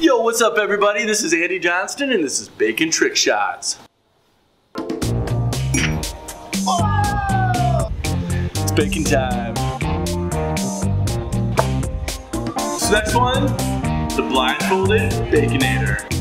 Yo, what's up everybody? This is Andy Johnston and this is Bacon Trick Shots. It's bacon time. So next one, the blindfolded Baconator.